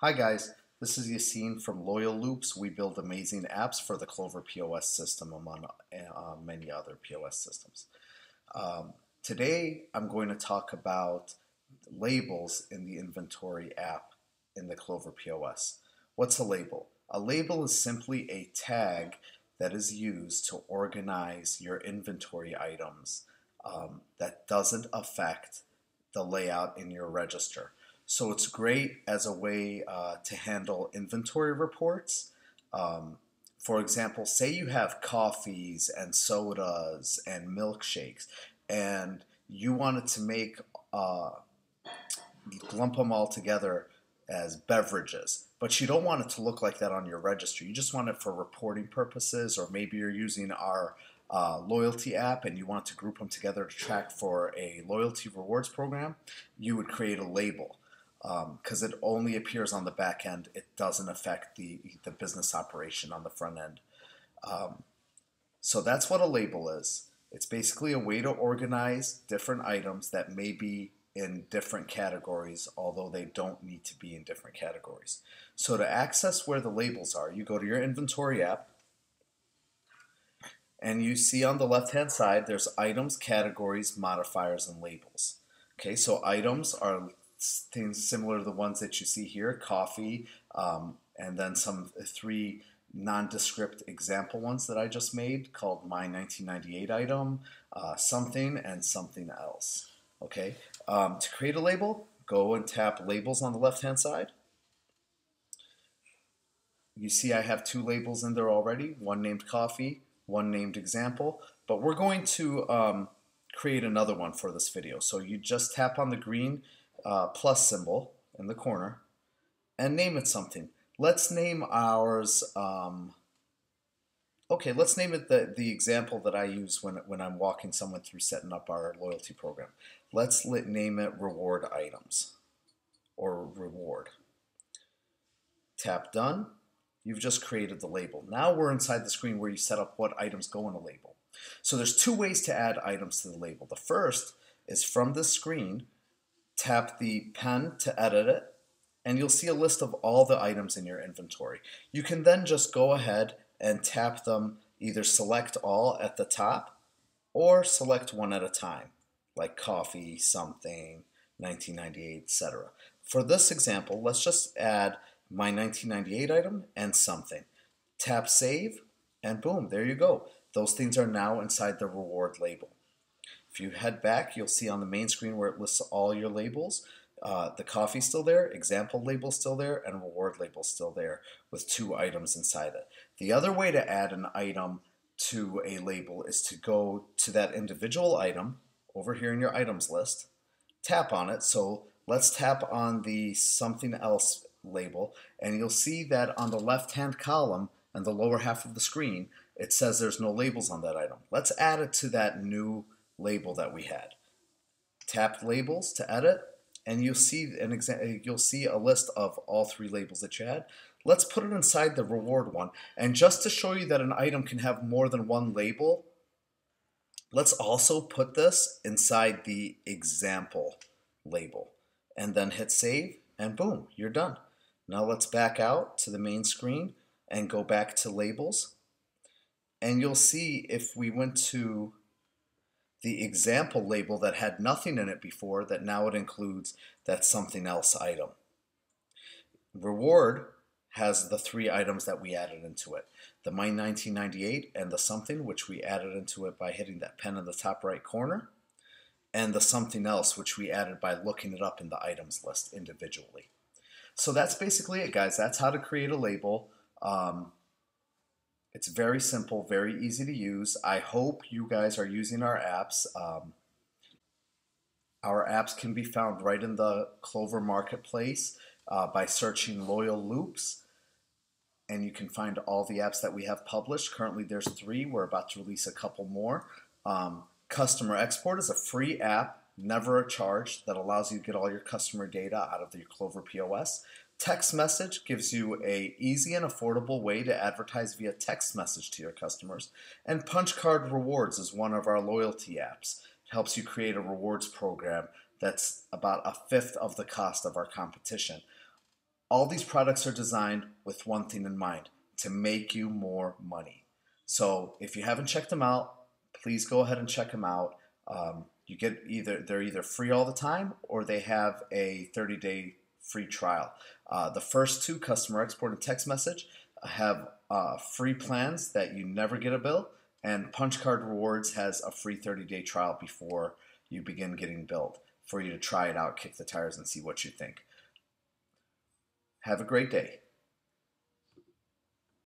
Hi guys, this is Yassine from Loyal Loops. We build amazing apps for the Clover POS system among uh, many other POS systems. Um, today I'm going to talk about labels in the inventory app in the Clover POS. What's a label? A label is simply a tag that is used to organize your inventory items um, that doesn't affect the layout in your register. So it's great as a way uh, to handle inventory reports. Um, for example, say you have coffees and sodas and milkshakes, and you wanted to make uh, lump them all together as beverages, but you don't want it to look like that on your register. You just want it for reporting purposes, or maybe you're using our uh, loyalty app and you want to group them together to track for a loyalty rewards program. You would create a label because um, it only appears on the back end. It doesn't affect the, the business operation on the front end. Um, so that's what a label is. It's basically a way to organize different items that may be in different categories, although they don't need to be in different categories. So to access where the labels are, you go to your inventory app, and you see on the left hand side there's items, categories, modifiers, and labels. Okay, so items are things similar to the ones that you see here, coffee, um, and then some three nondescript example ones that I just made called my 1998 item, uh, something, and something else. Okay, um, to create a label, go and tap labels on the left hand side. You see I have two labels in there already, one named coffee, one named example, but we're going to um, create another one for this video. So you just tap on the green uh, plus symbol in the corner and name it something. Let's name ours, um, okay, let's name it the, the example that I use when, when I'm walking someone through setting up our loyalty program. Let's let, name it reward items or reward. Tap done. You've just created the label. Now we're inside the screen where you set up what items go in a label. So there's two ways to add items to the label. The first is from this screen, tap the pen to edit it, and you'll see a list of all the items in your inventory. You can then just go ahead and tap them, either select all at the top or select one at a time, like coffee, something, 1998, etc. For this example, let's just add my 1998 item and something. Tap save, and boom, there you go. Those things are now inside the reward label. If you head back, you'll see on the main screen where it lists all your labels. Uh, the coffee still there, example label still there, and reward label still there with two items inside it. The other way to add an item to a label is to go to that individual item over here in your items list, tap on it. So let's tap on the something else label, and you'll see that on the left hand column and the lower half of the screen, it says there's no labels on that item. Let's add it to that new label that we had. Tap labels to edit, and you'll see an example. You'll see a list of all three labels that you had. Let's put it inside the reward one. And just to show you that an item can have more than one label, let's also put this inside the example label. And then hit save, and boom, you're done. Now let's back out to the main screen and go back to labels. And you'll see if we went to the example label that had nothing in it before that now it includes that something else item. Reward has the three items that we added into it. The My 1998 and the something, which we added into it by hitting that pen in the top right corner, and the something else, which we added by looking it up in the items list individually. So that's basically it, guys. That's how to create a label. Um, it's very simple, very easy to use. I hope you guys are using our apps. Um, our apps can be found right in the Clover Marketplace uh, by searching Loyal Loops. And you can find all the apps that we have published. Currently, there's three. We're about to release a couple more. Um, customer Export is a free app, never a charge, that allows you to get all your customer data out of your Clover POS. Text message gives you a easy and affordable way to advertise via text message to your customers. And Punch Card Rewards is one of our loyalty apps. It helps you create a rewards program that's about a fifth of the cost of our competition. all these products are designed with one thing in mind to make you more money. So if you haven't checked them out, please go ahead and check them out. Um, you get either they're either free all the time or they have a 30 day free trial. Uh, the first two, customer export and text message, have uh, free plans that you never get a bill, and Punch Card Rewards has a free 30 day trial before you begin getting billed for you to try it out, kick the tires, and see what you think. Have a great day.